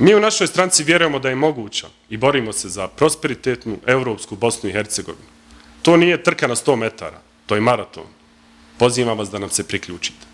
Mi u našoj stranci vjerujemo da je moguća i borimo se za prosperitetnu Evropsku Bosnu i Hercegovinu. To nije trka na 100 metara, to je maraton. Pozivam vas da nam se priključite.